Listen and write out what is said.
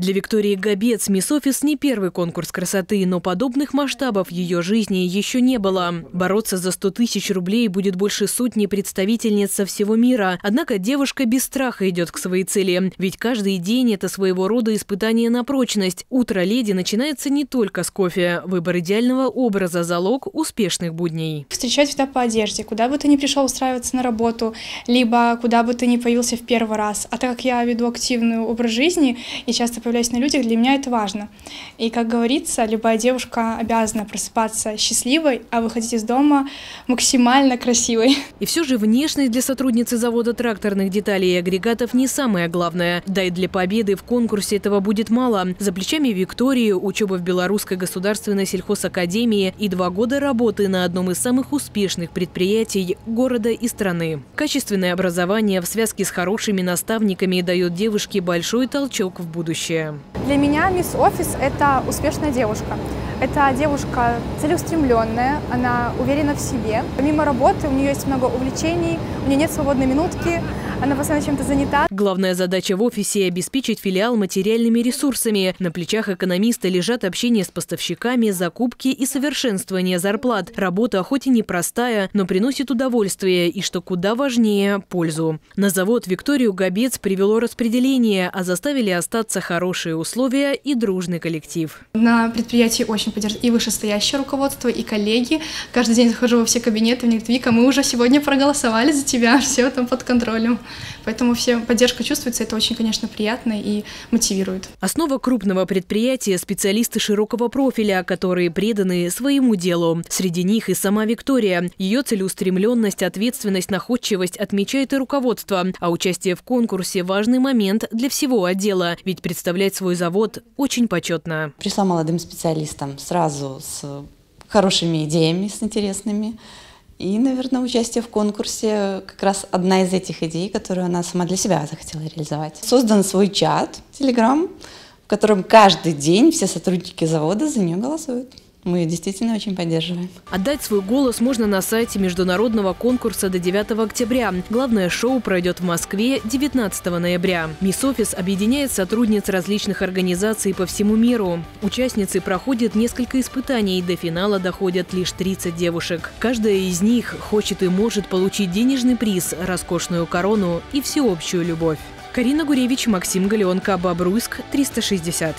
Для Виктории Габец «Мисс Офис» не первый конкурс красоты, но подобных масштабов ее жизни еще не было. Бороться за 100 тысяч рублей будет больше сотни представительниц со всего мира. Однако девушка без страха идет к своей цели. Ведь каждый день – это своего рода испытание на прочность. Утро леди начинается не только с кофе. Выбор идеального образа – залог успешных будней. Встречать всегда по одежде. Куда бы ты ни пришел устраиваться на работу, либо куда бы ты ни появился в первый раз. А так как я веду активный образ жизни и часто появляюсь на людях, для меня это важно. И, как говорится, любая девушка обязана просыпаться счастливой, а выходить из дома максимально красивой. И все же внешность для сотрудницы завода тракторных деталей и агрегатов не самое главное. Да и для победы в конкурсе этого будет мало. За плечами Виктории учеба в Белорусской государственной сельхозакадемии и два года работы на одном из самых успешных предприятий города и страны. Качественное образование в связке с хорошими наставниками дает девушке большой толчок в будущее. Для меня мисс Офис – это успешная девушка. Это девушка целеустремленная, она уверена в себе. Помимо работы у нее есть много увлечений, у нее нет свободной минутки, она постоянно чем-то занята. Главная задача в офисе – обеспечить филиал материальными ресурсами. На плечах экономиста лежат общение с поставщиками, закупки и совершенствование зарплат. Работа хоть и непростая, но приносит удовольствие и, что куда важнее, пользу. На завод Викторию Габец привело распределение, а заставили остаться хорошие условия и дружный коллектив. На предприятии очень поддерживает и вышестоящее руководство, и коллеги. Каждый день захожу во все кабинеты, мне говорят, Вика, мы уже сегодня проголосовали за тебя, все там под контролем. Поэтому все поддержка чувствуется, это очень, конечно, приятно и мотивирует. Основа крупного предприятия – специалисты широкого профиля, которые преданы своему делу. Среди них и сама Виктория. Ее целеустремленность, ответственность, находчивость отмечает и руководство. А участие в конкурсе – важный момент для всего отдела. Ведь представлять свой завод очень почетно. Пришла молодым специалистам сразу с хорошими идеями, с интересными. И, наверное, участие в конкурсе как раз одна из этих идей, которую она сама для себя захотела реализовать. Создан свой чат, Telegram, в котором каждый день все сотрудники завода за нее голосуют. Мы действительно очень поддерживаем. Отдать свой голос можно на сайте международного конкурса до 9 октября. Главное шоу пройдет в Москве 19 ноября. Мисс Офис объединяет сотрудниц различных организаций по всему миру. Участницы проходят несколько испытаний, до финала доходят лишь 30 девушек. Каждая из них хочет и может получить денежный приз, роскошную корону и всеобщую любовь. Карина Гуревич, Максим Галеонка, Бобруйск, 360.